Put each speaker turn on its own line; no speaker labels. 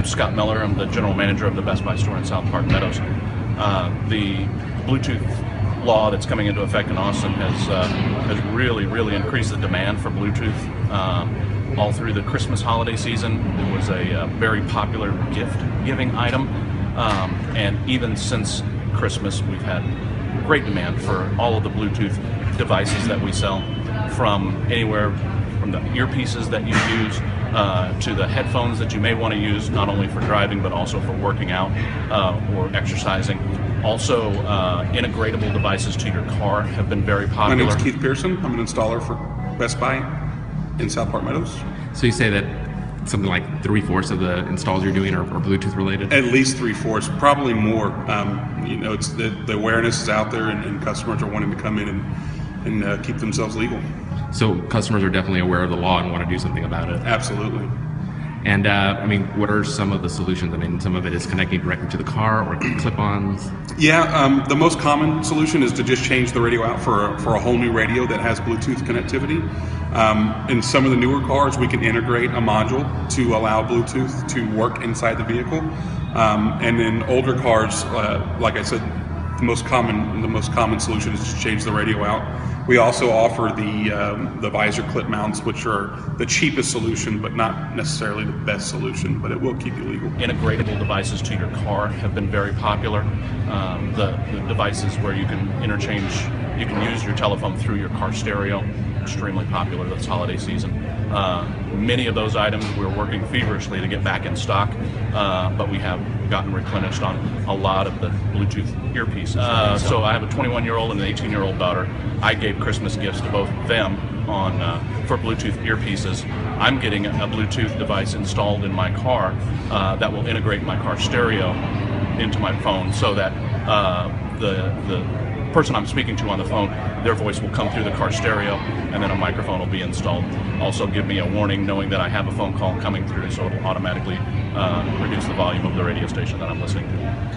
I'm Scott Miller. I'm the general manager of the Best Buy store in Southpark Meadows. Uh, the Bluetooth law that's coming into effect in Austin has uh, has really, really increased the demand for Bluetooth. Um, all through the Christmas holiday season, it was a uh, very popular gift-giving item, um, and even since Christmas, we've had great demand for all of the Bluetooth devices that we sell, from anywhere from the earpieces that you use uh, to the headphones that you may want to use not only for driving but also for working out uh, or exercising. Also, uh, integratable devices to your car have been very popular.
My
popular.
name is Keith Pearson. I'm an installer for Best Buy in Southpark Meadows.
So you say that something like three fourths of the installs you're doing are, are Bluetooth related?
At least three fourths, probably more. Um, you know, it's the, the awareness is out there, and, and customers are wanting to come in and and uh, keep themselves legal.
So customers are definitely aware of the law and want to do something about it.
Absolutely.
And uh, I mean, what are some of the solutions? I mean, some of it is connecting directly to the car or clip-ons.
Yeah, um, the most common solution is to just change the radio out for a, for a whole new radio that has Bluetooth connectivity. Um, in some of the newer cars, we can integrate a module to allow Bluetooth to work inside the vehicle. Um, and in older cars, uh, like I said, the most common the most common solution is to change the radio out. We also offer the um, the visor clip mounts, which are the cheapest solution, but not necessarily the best solution. But it will keep you legal.
integratable devices to your car have been very popular. Um, the, the devices where you can interchange, you can use your telephone through your car stereo, extremely popular this holiday season. Uh, many of those items we're working feverishly to get back in stock, uh, but we have gotten replenished on a lot of the Bluetooth earpieces. Uh, so I have a 21 year old and an 18 year old daughter. I gave Christmas gifts to both of them on uh, for Bluetooth earpieces. I'm getting a Bluetooth device installed in my car uh, that will integrate my car stereo into my phone, so that uh, the the person I'm speaking to on the phone, their voice will come through the car stereo, and then a microphone will be installed. Also, give me a warning knowing that I have a phone call coming through, so it'll automatically uh, reduce the volume of the radio station that I'm listening to.